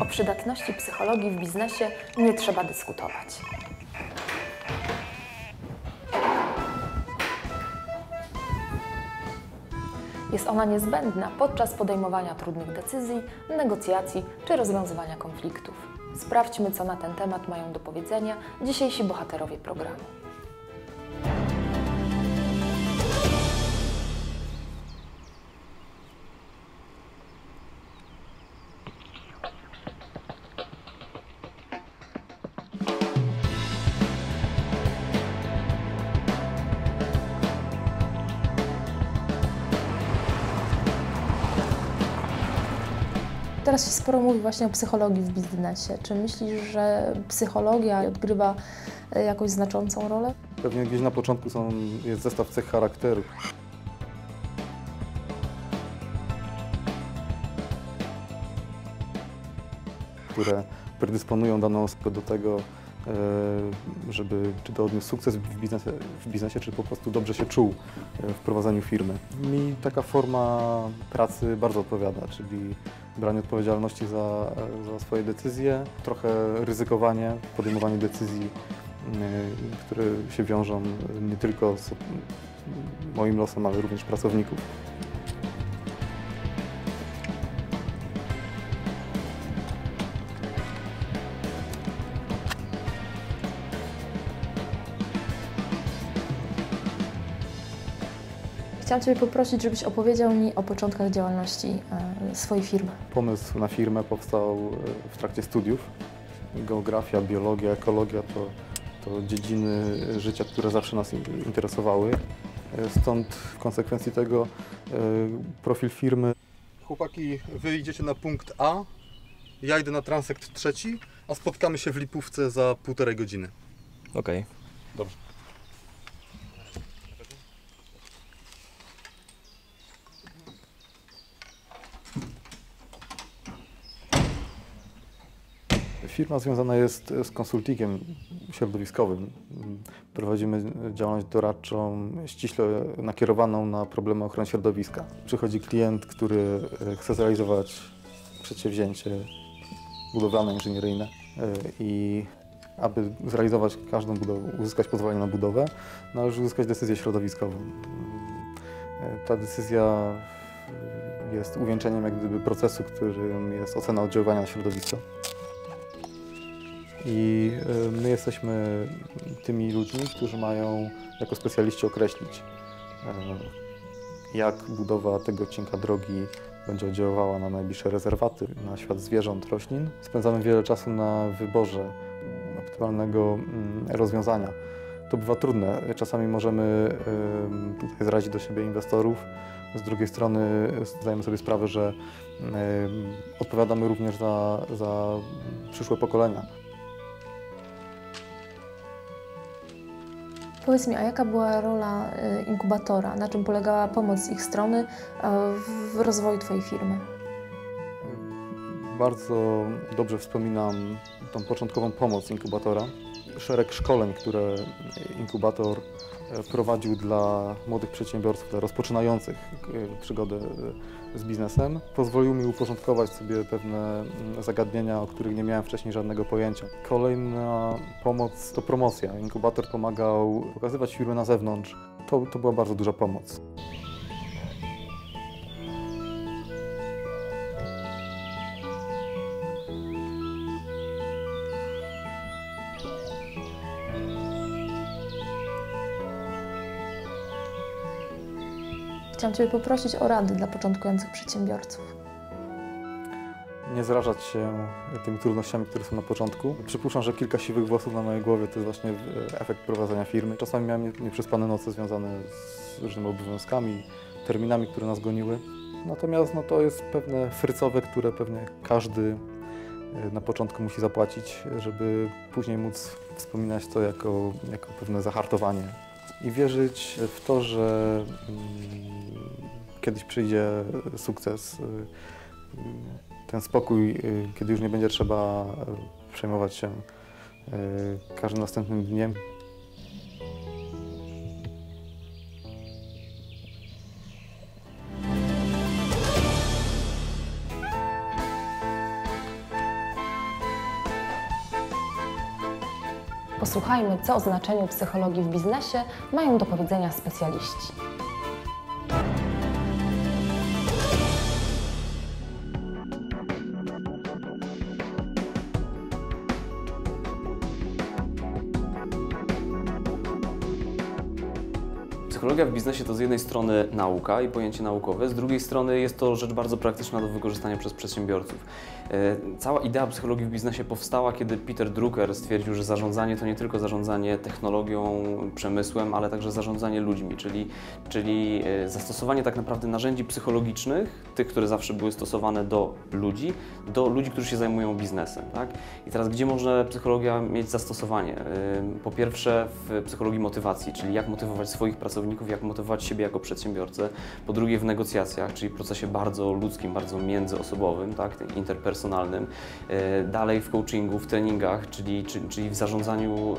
O przydatności psychologii w biznesie nie trzeba dyskutować. Jest ona niezbędna podczas podejmowania trudnych decyzji, negocjacji czy rozwiązywania konfliktów. Sprawdźmy, co na ten temat mają do powiedzenia dzisiejsi bohaterowie programu. Teraz się sporo mówi właśnie o psychologii w biznesie. Czy myślisz, że psychologia odgrywa e, jakąś znaczącą rolę? Pewnie gdzieś na początku są, jest zestaw cech charakteru. które predysponują daną osobę do tego, e, żeby czy to odniósł sukces w biznesie, w biznesie, czy po prostu dobrze się czuł e, w prowadzeniu firmy. Mi taka forma pracy bardzo odpowiada, czyli branie odpowiedzialności za, za swoje decyzje, trochę ryzykowanie, podejmowanie decyzji, e, które się wiążą nie tylko z moim losem, ale również pracowników. Chciałam Ciebie poprosić, żebyś opowiedział mi o początkach działalności e, swojej firmy. Pomysł na firmę powstał e, w trakcie studiów. Geografia, biologia, ekologia to, to dziedziny życia, które zawsze nas interesowały. E, Stąd w konsekwencji tego profil firmy. Chłopaki, wy idziecie na punkt A, ja idę na transekt trzeci, a spotkamy się w Lipówce za półtorej godziny. Okej. Dobrze. Firma związana jest z konsultingiem środowiskowym. Prowadzimy działalność doradczą ściśle nakierowaną na problemy ochrony środowiska. Przychodzi klient, który chce zrealizować przedsięwzięcie budowlane, inżynieryjne e, i aby zrealizować każdą budowę, uzyskać pozwolenie na budowę, należy uzyskać decyzję środowiskową. E, Ta decyzja jest uwieńczeniem jak gdyby procesu, którym jest ocena oddziaływania na środowisko. I y, my jesteśmy tymi ludźmi, którzy mają jako specjaliści określić, y, jak budowa tego odcinka drogi będzie oddziaływała na najbliższe rezerwaty, na świat zwierząt, roślin. Spędzamy wiele czasu na wyborze optymalnego mm, rozwiązania. To bywa trudne. Czasami możemy y, tutaj zrazić do siebie inwestorów. Z drugiej strony zdajemy sobie sprawę, że odpowiadamy również za, za przyszłe pokolenia. Powiedz mi, a jaka była rola y, inkubatora? Na czym polegała pomoc z ich strony y, w rozwoju Twojej firmy? Bardzo dobrze wspominam tą początkową pomoc inkubatora. Szereg szkoleń, które inkubator e, prowadził dla młodych przedsiębiorców, dla rozpoczynających e, przygodę e, z biznesem, pozwolił mi uporządkować sobie pewne mm, zagadnienia, o których nie miałem wcześniej żadnego pojęcia. Kolejna pomoc to promocja. Inkubator pomagał pokazywać firmy na zewnątrz. To, to była bardzo duża pomoc. Chciałam Ciebie poprosić o rady dla początkujących przedsiębiorców. Nie zrażać się tymi trudnościami, które są na początku. Przypuszczam, że kilka siwych włosów na mojej głowie to jest właśnie efekt prowadzenia firmy. Czasami miałem nieprzespane noce związane z różnymi obowiązkami, terminami, które nas goniły. Natomiast no, to jest pewne frycowe, które pewnie każdy e, na początku musi zapłacić, żeby później móc wspominać to jako, jako pewne zahartowanie i wierzyć w to, że mm, kiedyś przyjdzie sukces, y, y, ten spokój, y, kiedy już nie będzie trzeba przejmować się każdym następnym dniem. Posłuchajmy, co o znaczeniu psychologii w biznesie mają do powiedzenia specjaliści. Psychologia w biznesie to z jednej strony nauka i pojęcie naukowe, z drugiej strony jest to rzecz bardzo praktyczna do wykorzystania przez przedsiębiorców. E, cała idea psychologii w biznesie powstała, kiedy Peter Drucker stwierdził, że zarządzanie to nie tylko zarządzanie technologią, przemysłem, ale także zarządzanie ludźmi, czyli, czyli e, zastosowanie tak naprawdę narzędzi psychologicznych, tych, które zawsze były stosowane do ludzi, do ludzi, którzy się zajmują biznesem. Tak? I teraz gdzie może psychologia mieć zastosowanie? E, po pierwsze w psychologii motywacji, czyli jak motywować swoich pracowników, jak motywować siebie jako przedsiębiorcę. Po drugie w negocjacjach, czyli procesie bardzo ludzkim, bardzo międzyosobowym, tak? personalnym, e, dalej w coachingu, w treningach, czyli, czyli, w zarządzaniu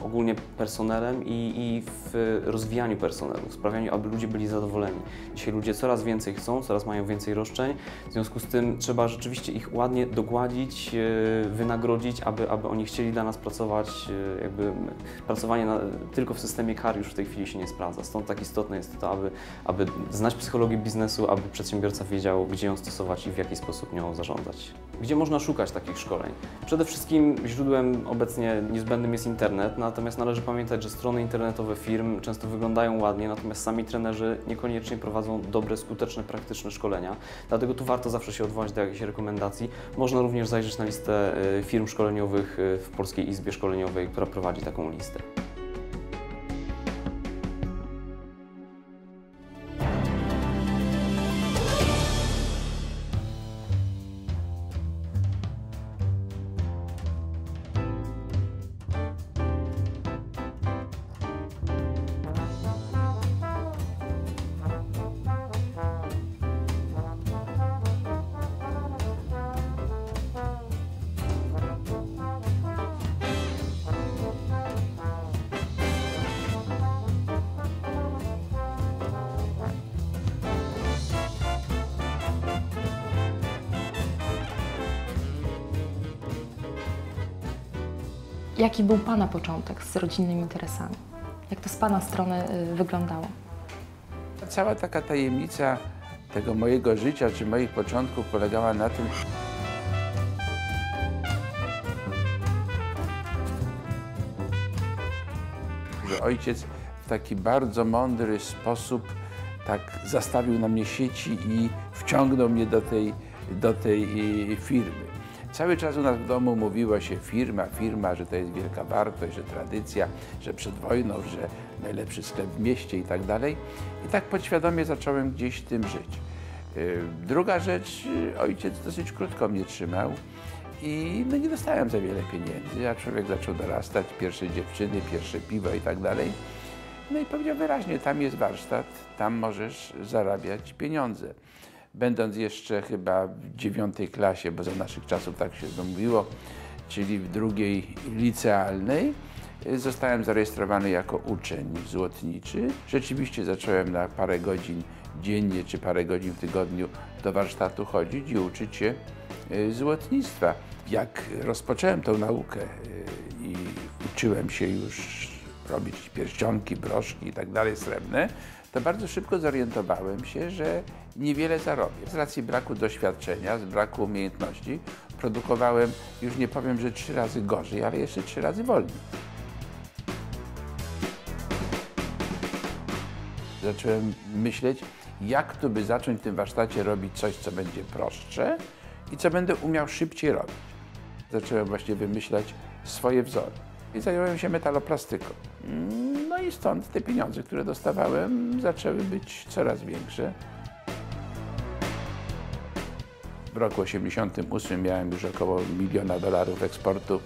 e, ogólnie personelem i, i w rozwijaniu personelu, sprawianiu, aby ludzie byli zadowoleni. Dzisiaj ludzie coraz więcej chcą, coraz mają więcej roszczeń, w związku z tym trzeba rzeczywiście ich ładnie dogładzić, e, wynagrodzić, aby, aby oni chcieli dla nas pracować, jakby pracowanie na, tylko w systemie kar już w tej chwili się nie sprawdza. Stąd tak istotne jest to, aby, aby znać psychologię biznesu, aby przedsiębiorca wiedział, gdzie ją stosować i w jaki sposób nią zarządzać. Gdzie można szukać takich szkoleń? Przede wszystkim źródłem obecnie niezbędnym jest internet, natomiast należy pamiętać, że strony internetowe firm często wyglądają ładnie, natomiast sami trenerzy niekoniecznie prowadzą dobre, skuteczne, praktyczne szkolenia. Dlatego tu warto zawsze się odwołać do jakichś rekomendacji. Można również zajrzeć na listę y, firm szkoleniowych y, w Polskiej Izbie Szkoleniowej, która prowadzi taką listę. Jaki był Pana początek z rodzinnymi interesami? Jak to z Pana strony y, wyglądało? Cała taka tajemnica tego mojego życia czy moich początków polegała na tym, że ojciec w taki bardzo mądry sposób tak zastawił na mnie sieci i wciągnął mnie do tej, do tej y, firmy. Cały czas u nas w domu mówiło się firma, firma, że to jest wielka wartość, że tradycja, że przed wojną, że najlepszy sklep w mieście i tak dalej. I tak podświadomie zacząłem gdzieś tym żyć. Y, druga rzecz, y, ojciec dosyć krótko mnie trzymał i no nie dostałem za wiele pieniędzy, a człowiek zaczął dorastać, pierwsze dziewczyny, pierwsze piwo i tak dalej. No i powiedział wyraźnie, tam jest warsztat, tam możesz zarabiać pieniądze będąc jeszcze chyba w dziewiątej klasie, bo za naszych czasów tak się mówiło, czyli w drugiej licealnej, zostałem zarejestrowany jako uczeń złotniczy. Rzeczywiście zacząłem na parę godzin dziennie czy parę godzin w tygodniu do warsztatu chodzić i uczyć się y, złotnictwa. Jak rozpocząłem tą naukę y, i uczyłem się już robić pierścionki, broszki i tak dalej srebrne, to bardzo szybko zorientowałem się, że niewiele zarobię. Z racji braku doświadczenia, z braku umiejętności produkowałem, już nie powiem, że trzy razy gorzej, ale jeszcze trzy razy wolniej. Zacząłem myśleć, jak tu by zacząć w tym warsztacie robić coś, co będzie prostsze i co będę umiał szybciej robić. Zacząłem właśnie wymyślać swoje wzory i zająłem się metaloplastyką. No i stąd te pieniądze, które dostawałem, zaczęły być coraz większe. W roku 1988 miałem już około miliona dolarów eksportu,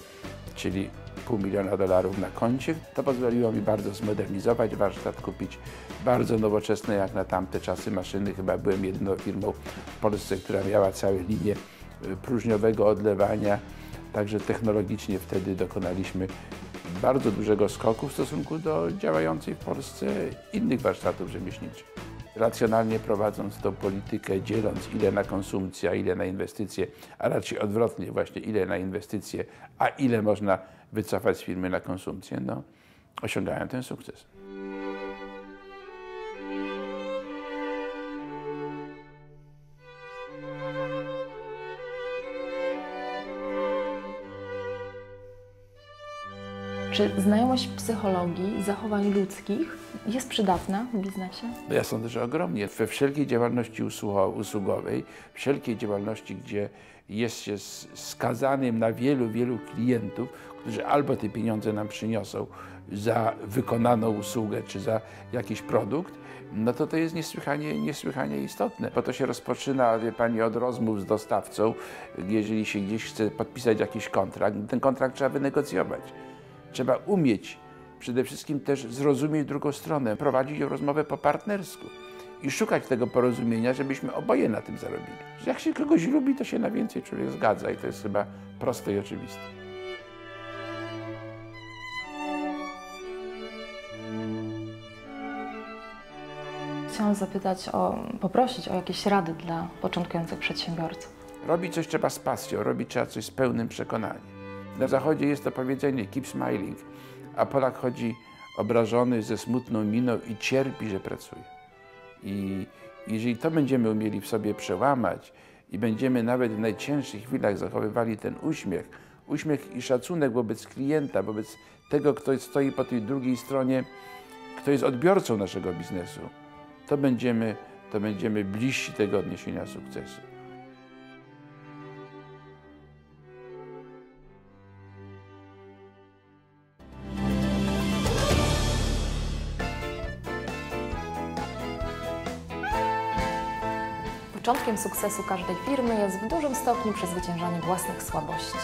czyli pół miliona dolarów na koncie. To pozwoliło mi bardzo zmodernizować warsztat, kupić bardzo nowoczesne jak na tamte czasy maszyny. Chyba byłem jedyną firmą w Polsce, która miała całe linie y, próżniowego odlewania. Także technologicznie wtedy dokonaliśmy bardzo dużego skoku w stosunku do działających w Polsce innych warsztatów rzemieślniczych. Racjonalnie prowadząc tą politykę, dzieląc ile na konsumpcję, a ile na inwestycje, a raczej odwrotnie właśnie ile na inwestycje, a ile można wycofać z firmy na konsumpcję, no, osiągają ten sukces. Czy znajomość psychologii, zachowań ludzkich jest przydatna w biznesie? Ja sądzę, że ogromnie. We wszelkiej działalności usługo- usługowej, wszelkiej działalności, gdzie jest się skazanym na wielu, wielu klientów, którzy albo te pieniądze nam przyniosą za wykonaną usługę czy za jakiś produkt, no to to jest niesłychanie, niesłychanie istotne. Bo to się rozpoczyna, wie Pani, od rozmów z dostawcą. Jeżeli się gdzieś chce podpisać jakiś kontrakt, ten kontrakt trzeba wynegocjować. Trzeba umieć przede wszystkim też zrozumieć drugą stronę, prowadzić rozmowę po partnersku i szukać tego porozumienia, żebyśmy oboje na tym zarobili. Jak się kogoś lubi, to się na więcej człowiek zgadza i to jest chyba proste i oczywiste. Chciałam zapytać o, poprosić o jakieś rady dla początkujących przedsiębiorców. Robić coś trzeba z pasją, robić trzeba coś z pełnym przekonaniem. Na zachodzie jest to powiedzenie keep smiling, a Polak chodzi obrażony ze smutną miną i cierpi, że pracuje. I jeżeli to będziemy umieli w sobie przełamać i będziemy nawet w najcięższych chwilach zachowywali ten uśmiech, uśmiech i szacunek wobec klienta, wobec tego, kto stoi po tej drugiej stronie, kto jest odbiorcą naszego biznesu, to będziemy, to będziemy bliżsi tego odniesienia sukcesu. Początkiem sukcesu każdej firmy jest w dużym stopniu przezwyciężanie własnych słabości.